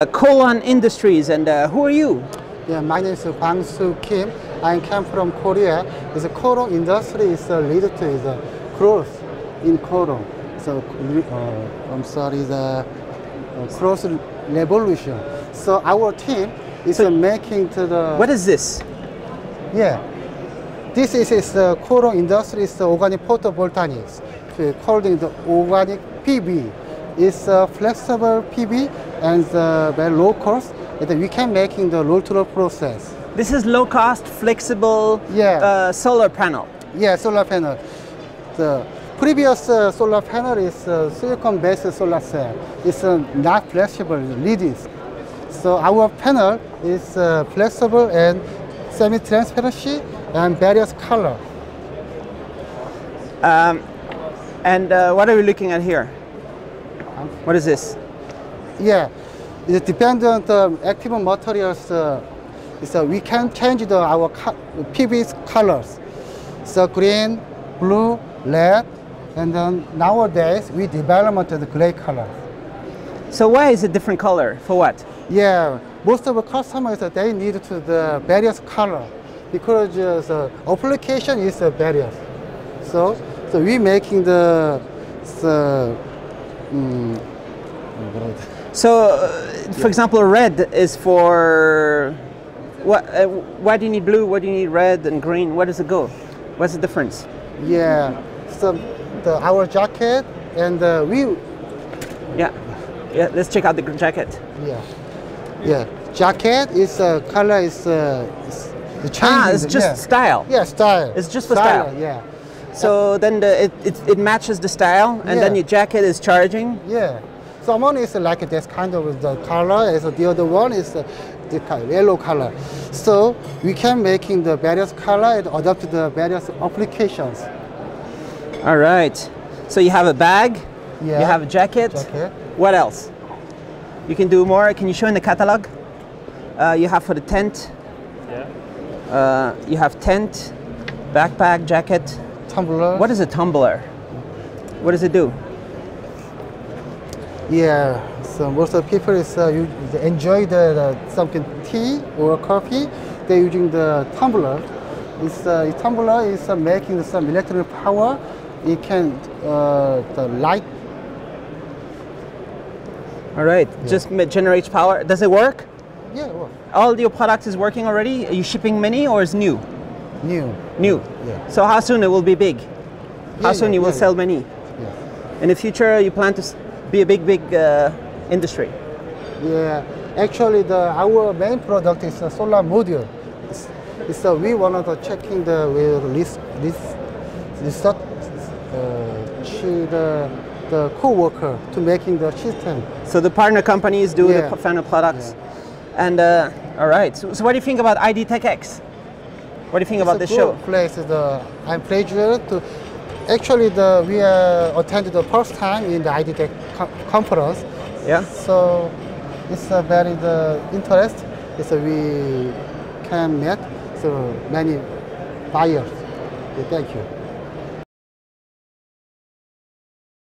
Uh, Kolon Industries, and uh, who are you? Yeah, my name is Hwang Soo Kim. I came from Korea. The Kolon industry is uh, lead to the growth in Kolon. So uh, I'm sorry, the uh, cross revolution. So our team is So- making to the What is this? yeah. This is, is the is the organic photovoltaics. Called the organic PV. It's a flexible PV and uh, very low cost. And we can making the roll-to-roll process. This is low cost, flexible Yeah. uh, solar panel. Yeah, solar panel. The previous uh, solar panel is uh, silicon-based solar cell. It's uh, not flexible, leads. So our panel is uh, flexible and semi-transparency and various color. And uh, what are we looking at here? What is this? Yeah, it depends on the active materials. Uh, so we can change the our co- PV's colors. So green, blue, red, and then nowadays we developed the gray color. So why is it different color? For what? Yeah, most of the customers uh, they need to the various color because uh, the application is uh, various. So, so we making the, the um, So, uh, for example, red is for what? Uh, why do you need blue? Why do you need red and green? Where does it go? What's the difference? yeah, so the our jacket and uh, we Yeah, yeah. Let's check out the jacket. yeah yeah jacket is uh, color is uh, is the changing Ah, it's just yeah. style. Yeah, style. It's just for style. Yeah, So then the, it, it it matches the style, and then your jacket is charging. yeah. Someone is like this kind of the color, as the other one is uh, the yellow color. So we can making the various color and adapt the various applications. All right. So you have a bag. Yeah. You have a jacket. Jacket. What else? You can do more. Can you show in the catalog? Uh, you have for the tent. Yeah. Uh, you have tent, backpack, jacket. Tumbler. What is a tumbler? What does it do? Yeah, so most of the people is uh, you they enjoy the, the something tea or coffee. They're using the tumbler. It's uh, tumbler is uh, making some electric power. It can uh, the light. All right. Just ma- generates power. Does it work? Yeah, well, All your products is working already. Are you shipping many or is new? new. New. Yeah. So how soon it will be big? How Yeah, soon yeah, you will yeah, sell many? Yeah. In the future, you plan to be a big, big uh, industry. Yeah, actually, the our main product is a solar module. It's, it's uh, we wanted to checking the with this this research uh, to the the co-worker to making the system. So the partner companies do the Yeah. p- final products. And uh, all right. So, so what do you think about IDTechEx? What do you think about It's this a show? good place. The I'm pleased to. Actually, the we uh, attended the first time in the IDTech co- conference. Yeah. So it's a very the interest. It's a, we can meet so many buyers. Yeah, thank you.